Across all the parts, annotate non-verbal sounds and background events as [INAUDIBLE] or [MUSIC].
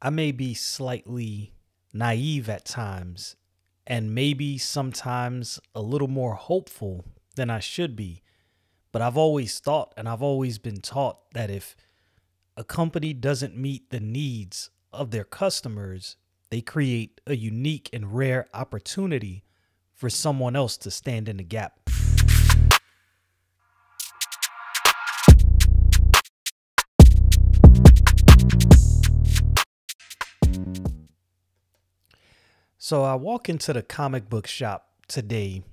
I may be slightly naive at times and maybe sometimes a little more hopeful than I should be. But I've always thought and I've always been taught that if a company doesn't meet the needs of their customers, they create a unique and rare opportunity for someone else to stand in the gap. So I walk into the comic book shop today,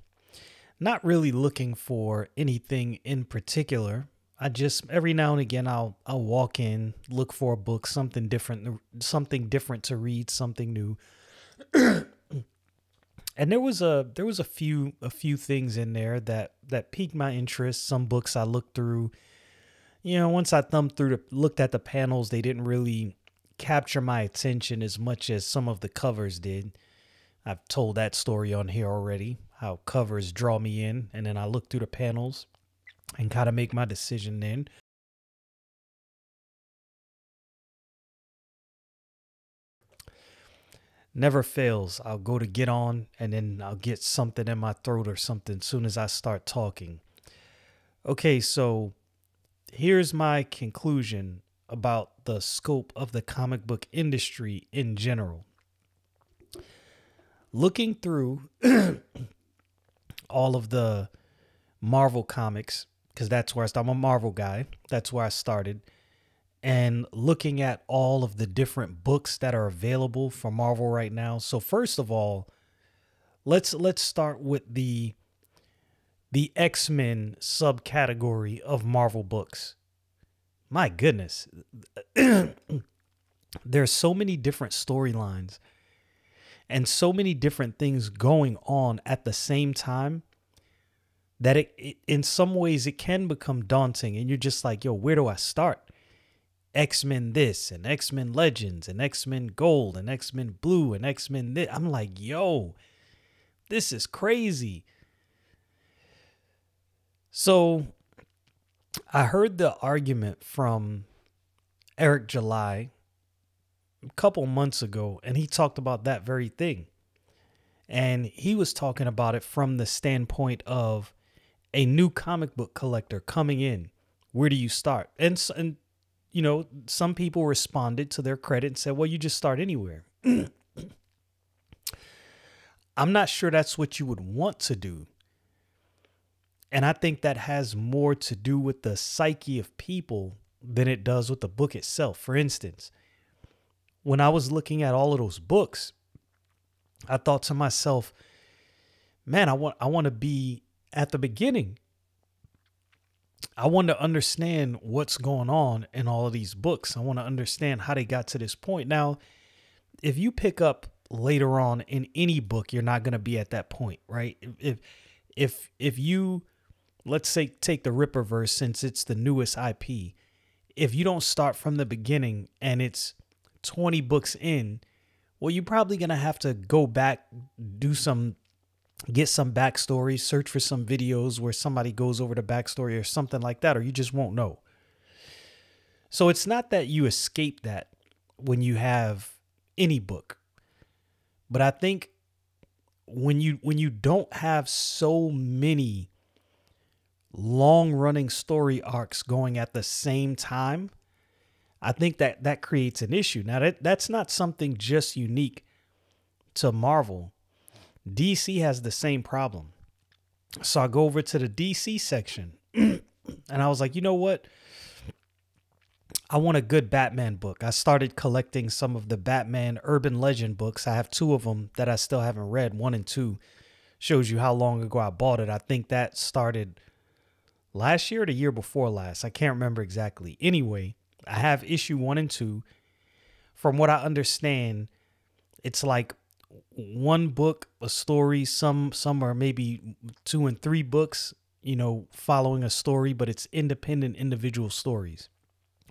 not really looking for anything in particular. I just every now and again I'll I'll walk in, look for a book, something different, something different to read, something new. [CLEARS THROAT] and there was a there was a few a few things in there that that piqued my interest. Some books I looked through. You know, once I thumbed through the looked at the panels, they didn't really capture my attention as much as some of the covers did. I've told that story on here already, how covers draw me in, and then I look through the panels and kind of make my decision then. Never fails. I'll go to get on and then I'll get something in my throat or something soon as I start talking. Okay, so here's my conclusion about the scope of the comic book industry in general looking through [CLEARS THROAT] all of the Marvel comics, because that's where I started. I'm a Marvel guy. That's where I started. And looking at all of the different books that are available for Marvel right now. So first of all, let's let's start with the the X-Men subcategory of Marvel books. My goodness. [CLEARS THROAT] There's so many different storylines and so many different things going on at the same time that it, it, in some ways it can become daunting and you're just like yo where do i start? X-men this and x-men legends and x-men gold and x-men blue and x-men this i'm like yo this is crazy. So i heard the argument from eric july couple months ago, and he talked about that very thing. And he was talking about it from the standpoint of a new comic book collector coming in. Where do you start? And, and you know, some people responded to their credit and said, well, you just start anywhere. [CLEARS THROAT] I'm not sure that's what you would want to do. And I think that has more to do with the psyche of people than it does with the book itself. For instance, when I was looking at all of those books, I thought to myself, man, I want I want to be at the beginning. I want to understand what's going on in all of these books. I want to understand how they got to this point. Now, if you pick up later on in any book, you're not going to be at that point, right? If if if you let's say take the Rippaverse since it's the newest IP, if you don't start from the beginning and it's 20 books in, well, you're probably going to have to go back, do some, get some backstory, search for some videos where somebody goes over the backstory or something like that, or you just won't know. So it's not that you escape that when you have any book. But I think when you when you don't have so many long running story arcs going at the same time, I think that that creates an issue. Now that that's not something just unique to Marvel. DC has the same problem. So I go over to the DC section [CLEARS THROAT] and I was like, you know what? I want a good Batman book. I started collecting some of the Batman urban legend books. I have two of them that I still haven't read. One and two shows you how long ago I bought it. I think that started last year or the year before last. I can't remember exactly. Anyway, I have issue one and two. From what I understand, it's like one book, a story. Some some are maybe two and three books, you know, following a story, but it's independent individual stories.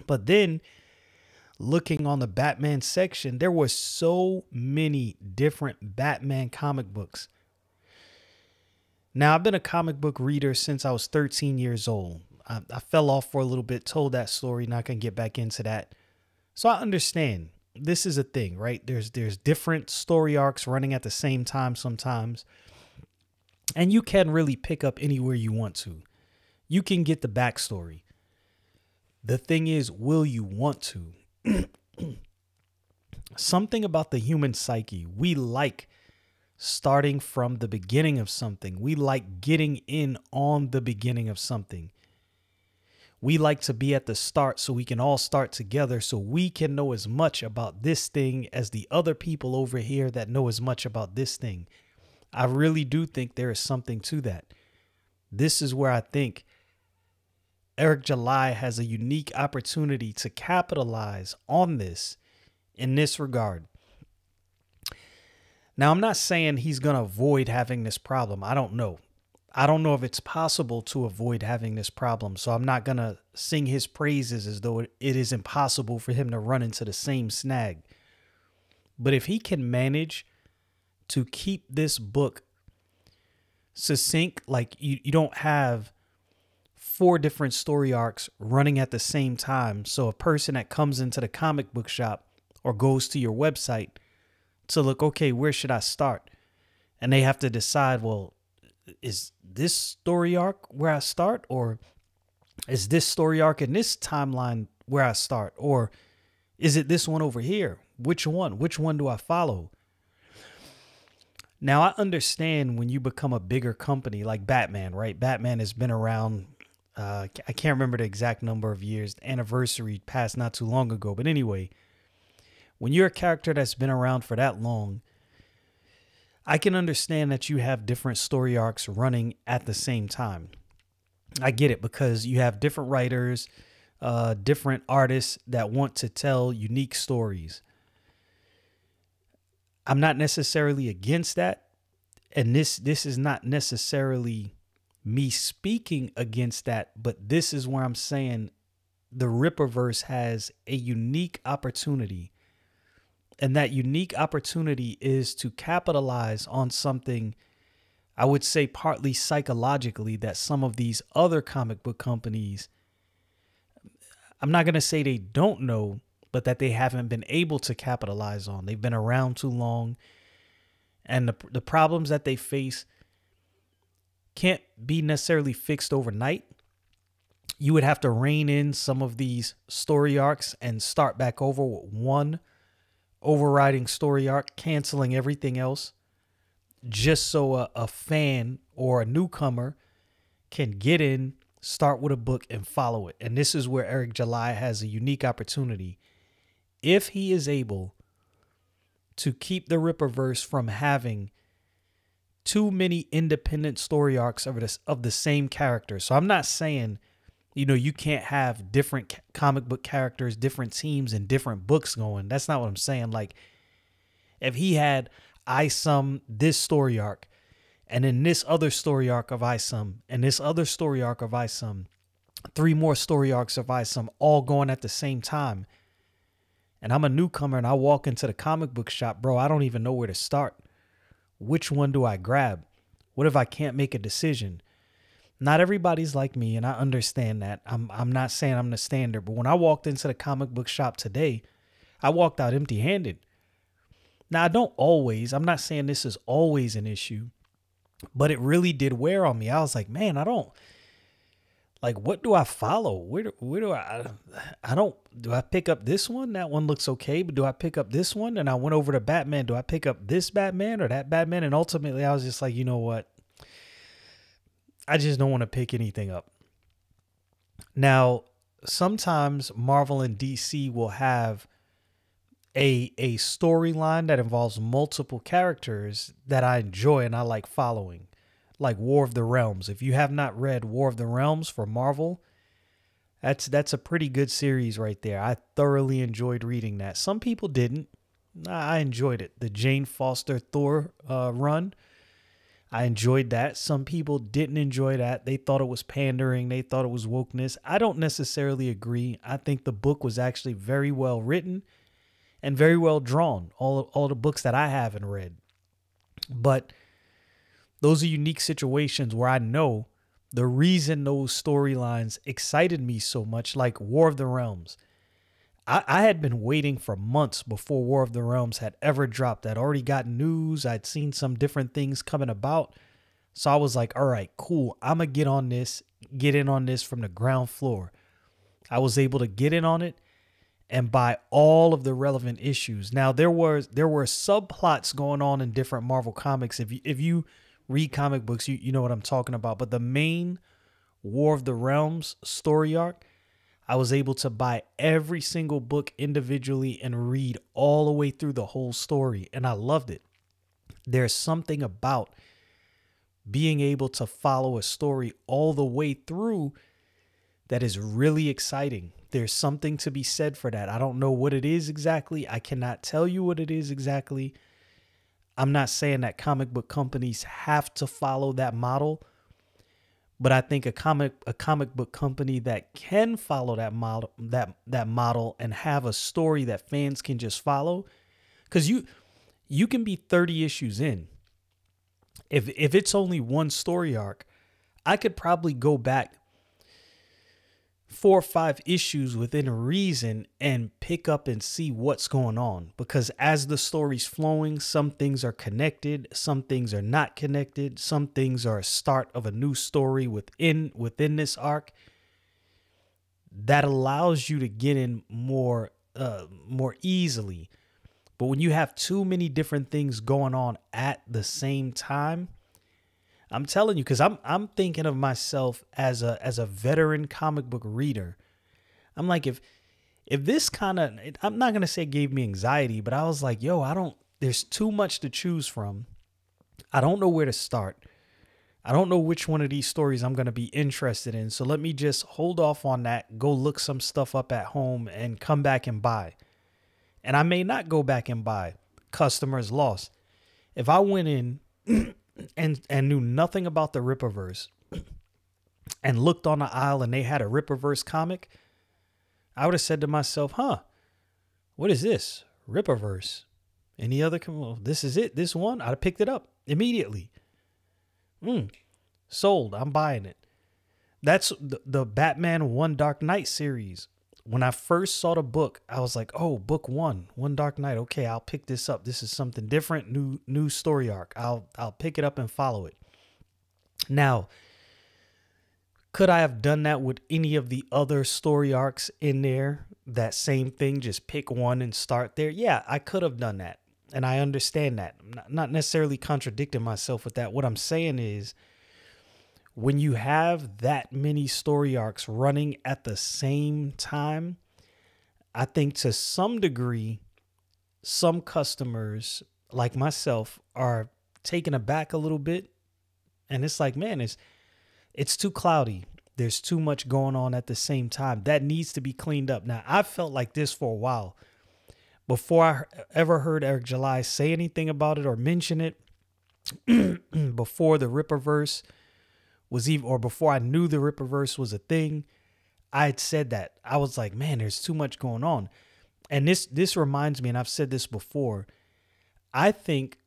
But then looking on the Batman section, there were so many different Batman comic books. Now, I've been a comic book reader since I was 13 years old. I, I fell off for a little bit, told that story, not gonna get back into that. So I understand this is a thing, right? There's there's different story arcs running at the same time sometimes. And you can really pick up anywhere you want to. You can get the backstory. The thing is, will you want to? [CLEARS THROAT] Something about the human psyche. We like starting from the beginning of something. We like getting in on the beginning of something. We like to be at the start so we can all start together so we can know as much about this thing as the other people over here that know as much about this thing. I really do think there is something to that. This is where I think Eric July has a unique opportunity to capitalize on this in this regard. Now, I'm not saying he's going to avoid having this problem. I don't know. I don't know if it's possible to avoid having this problem. So I'm not going to sing his praises as though it is impossible for him to run into the same snag. But if he can manage to keep this book succinct, like you, you don't have four different story arcs running at the same time. So a person that comes into the comic book shop or goes to your website to look, okay, where should I start? And they have to decide, well, is this story arc where I start or is this story arc in this timeline where I start or is it this one over here? Which one? Which one do I follow? Now I understand when you become a bigger company like Batman, right? Batman has been around uh, I can't remember the exact number of years. The anniversary passed not too long ago, but anyway, when you're a character that's been around for that long, I can understand that you have different story arcs running at the same time. I get it because you have different writers, uh, different artists that want to tell unique stories. I'm not necessarily against that, and this this is not necessarily me speaking against that, but this is where I'm saying the Rippaverse has a unique opportunity and that unique opportunity is to capitalize on something, I would say, partly psychologically, that some of these other comic book companies, I'm not going to say they don't know, but that they haven't been able to capitalize on. They've been around too long. And the, the problems that they face can't be necessarily fixed overnight. You would have to rein in some of these story arcs and start back over with one overriding story arc, canceling everything else, just so a, a fan or a newcomer can get in, start with a book, and follow it. And this is where Eric July has a unique opportunity. If he is able to keep the Rippaverse from having too many independent story arcs of, this, of the same character. So I'm not saying you know you can't have different comic book characters different teams and different books going. That's not what i'm saying. Like if he had Isom this story arc and then this other story arc of Isom and this other story arc of Isom three more story arcs of Isom all going at the same time and i'm a newcomer and i walk into the comic book shop bro i don't even know where to start. Which one do i grab? What if i can't make a decision not everybody's like me, and I understand that. I'm I'm not saying I'm the standard, but when I walked into the comic book shop today, I walked out empty handed. Now I don't always, I'm not saying this is always an issue, but it really did wear on me. I was like, man, I don't like what do I follow? Where where do I I don't do I pick up this one? That one looks okay, but do I pick up this one? And I went over to Batman. Do I pick up this Batman or that Batman? And ultimately I was just like, you know what? I just don't want to pick anything up. Now, sometimes Marvel and DC will have a a storyline that involves multiple characters that I enjoy and I like following, like War of the Realms. If you have not read War of the Realms for Marvel, that's that's a pretty good series right there. I thoroughly enjoyed reading that. Some people didn't. I enjoyed it. The Jane Foster Thor uh, run I enjoyed that. Some people didn't enjoy that. They thought it was pandering, they thought it was wokeness. I don't necessarily agree. I think the book was actually very well written and very well drawn. All all the books that I haven't read. But those are unique situations where I know the reason those storylines excited me so much like War of the Realms. I, I had been waiting for months before War of the Realms had ever dropped. I'd already got news. I'd seen some different things coming about. So I was like, all right, cool. I'm going to get on this, get in on this from the ground floor. I was able to get in on it and buy all of the relevant issues. Now there was there were subplots going on in different Marvel comics. If you if you read comic books, you, you know what I'm talking about. But the main War of the Realms story arc, I was able to buy every single book individually and read all the way through the whole story. And I loved it. There's something about being able to follow a story all the way through that is really exciting. There's something to be said for that. I don't know what it is exactly. I cannot tell you what it is exactly. I'm not saying that comic book companies have to follow that model, but I think a comic a comic book company that can follow that model that that model and have a story that fans can just follow cuz you you can be 30 issues in. If if it's only one story arc, I could probably go back four or five issues within a reason and pick up and see what's going on. Because as the story's flowing some things are connected some things are not connected some things are a start of a new story within within this arc. That allows you to get in more uh more easily. But when you have too many different things going on at the same time I'm telling you, because I'm I'm thinking of myself as a as a veteran comic book reader. I'm like, if if this kind of I'm not gonna say gave me anxiety, but I was like, yo, I don't there's too much to choose from. I don't know where to start. I don't know which one of these stories I'm going to be interested in. So let me just hold off on that, go look some stuff up at home and come back and buy. And I may not go back and buy. Customers lost. If I went in [CLEARS THROAT] and and knew nothing about the Rippaverse [CLEARS THROAT] and looked on the aisle and they had a Rippaverse comic, I would have said to myself, "Huh, what is this Rippaverse? Any other? Well, this is it. This one. I'd have picked it up immediately. Hmm, sold. I'm buying it. That's the, the Batman One Dark Knight series when I first saw the book, I was like, "Oh, book one, One Dark Knight. Okay, I'll pick this up. This is something different, new new story arc. I'll I'll pick it up and follow it." Now, could I have done that with any of the other story arcs in there? That same thing, just pick one and start there. Yeah, I could have done that, and I understand that. I'm not necessarily contradicting myself with that. What I'm saying is when you have that many story arcs running at the same time, I think to some degree, some customers like myself are taken aback a little bit. And it's like, man, it's it's too cloudy. There's too much going on at the same time. That needs to be cleaned up. Now, I've felt like this for a while. Before I ever heard Eric July say anything about it or mention it, [CLEARS THROAT] before the Rippaverse was even or before I knew the Rippaverse was a thing, I had said that. I was like, man, there's too much going on. And this this reminds me, and I've said this before, I think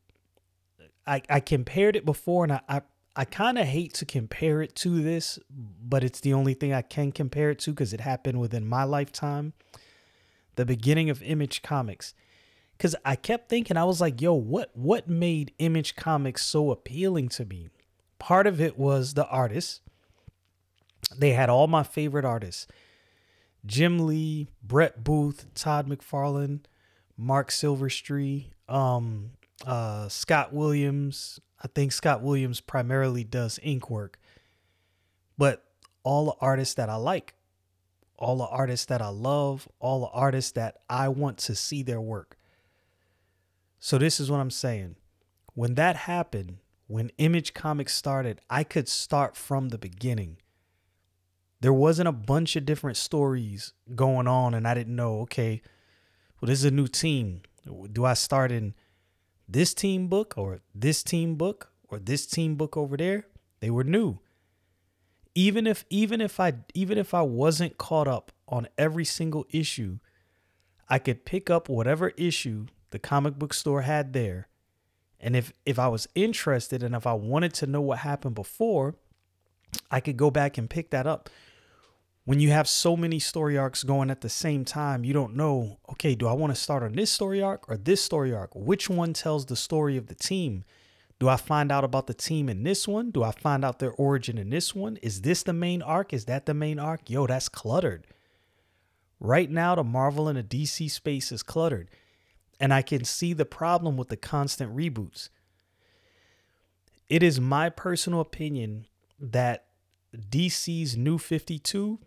I I compared it before and I I, I kind of hate to compare it to this, but it's the only thing I can compare it to because it happened within my lifetime. The beginning of Image Comics. Cause I kept thinking, I was like, yo, what what made Image Comics so appealing to me? Part of it was the artists. They had all my favorite artists Jim Lee, Brett Booth, Todd McFarlane, Marc Silvestri, um, uh, Scott Williams. I think Scott Williams primarily does ink work, but all the artists that I like, all the artists that I love, all the artists that I want to see their work. So, this is what I'm saying. When that happened, when Image Comics started, I could start from the beginning. There wasn't a bunch of different stories going on, and I didn't know, okay, well, this is a new team. Do I start in this team book or this team book or this team book over there? They were new. Even if even if I even if I wasn't caught up on every single issue, I could pick up whatever issue the comic book store had there and if if I was interested and if I wanted to know what happened before, I could go back and pick that up. when you have so many story arcs going at the same time, you don't know, okay, do I want to start on this story arc or this story arc? Which one tells the story of the team? Do I find out about the team in this one? Do I find out their origin in this one? Is this the main arc? Is that the main arc? Yo, that's cluttered. Right now, the Marvel and the DC space is cluttered. And I can see the problem with the constant reboots. It is my personal opinion that DC's New 52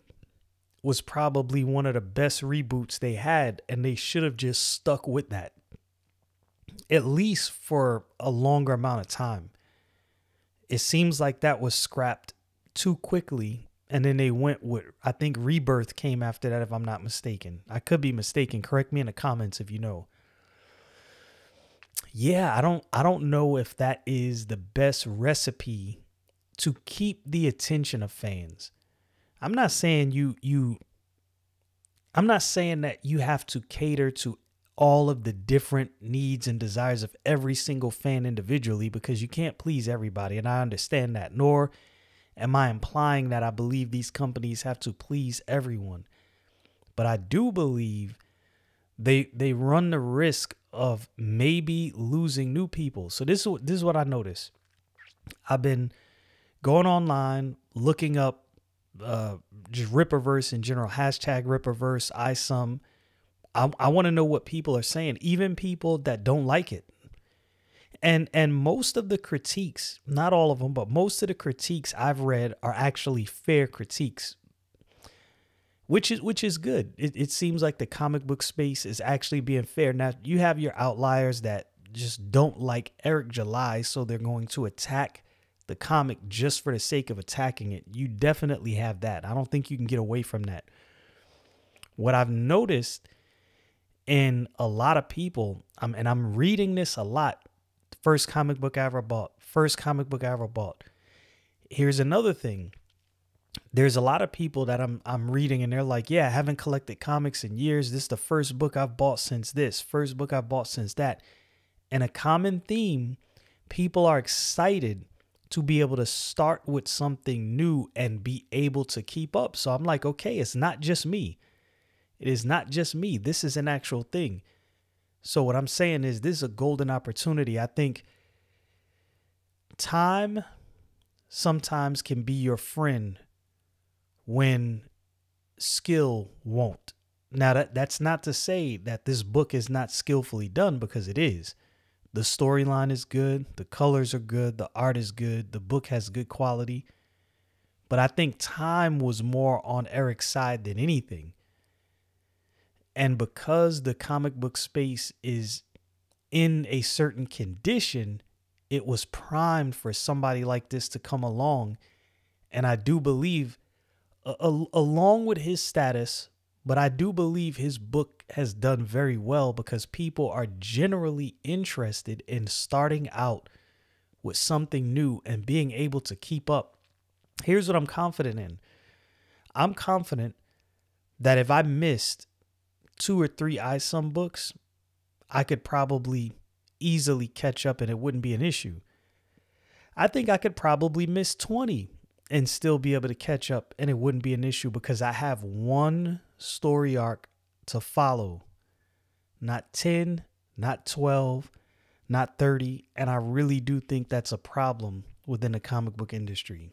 was probably one of the best reboots they had, and they should have just stuck with that at least for a longer amount of time. It seems like that was scrapped too quickly, and then they went with I think Rebirth came after that, if I'm not mistaken. I could be mistaken. Correct me in the comments if you know. Yeah, I don't I don't know if that is the best recipe to keep the attention of fans. I'm not saying you you I'm not saying that you have to cater to all of the different needs and desires of every single fan individually because you can't please everybody and I understand that nor am I implying that I believe these companies have to please everyone. But I do believe they they run the risk of maybe losing new people. So this is this is what I noticed. I've been going online, looking up uh, just Rippaverse in general, hashtag Rippaverse, Isom. I, I want to know what people are saying, even people that don't like it. And and most of the critiques, not all of them, but most of the critiques I've read are actually fair critiques. Which is which is good. It, it seems like the comic book space is actually being fair. Now you have your outliers that just don't like Eric July, so they're going to attack the comic just for the sake of attacking it. You definitely have that. I don't think you can get away from that. What I've noticed in a lot of people, um, and I'm reading this a lot. First comic book I ever bought. First comic book I ever bought. Here's another thing. There's a lot of people that I'm I'm reading and they're like, yeah, I haven't collected comics in years. This is the first book I've bought since this. First book I've bought since that. And a common theme, people are excited to be able to start with something new and be able to keep up. So I'm like, okay, it's not just me. It is not just me. This is an actual thing. So what I'm saying is this is a golden opportunity. I think time sometimes can be your friend when skill won't. Now that that's not to say that this book is not skillfully done because it is. The storyline is good, the colors are good, the art is good, the book has good quality. But I think time was more on Eric's side than anything. And because the comic book space is in a certain condition, it was primed for somebody like this to come along. And I do believe, uh, along with his status, but I do believe his book has done very well because people are generally interested in starting out with something new and being able to keep up. Here's what I'm confident in I'm confident that if I missed two or three Isom books, I could probably easily catch up and it wouldn't be an issue. I think I could probably miss 20 and still be able to catch up and it wouldn't be an issue because I have one story arc to follow. Not 10, not 12, not 30. And I really do think that's a problem within the comic book industry.